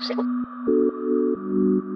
谁。